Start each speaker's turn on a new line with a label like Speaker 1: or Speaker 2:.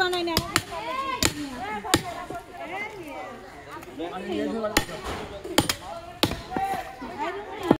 Speaker 1: बनाने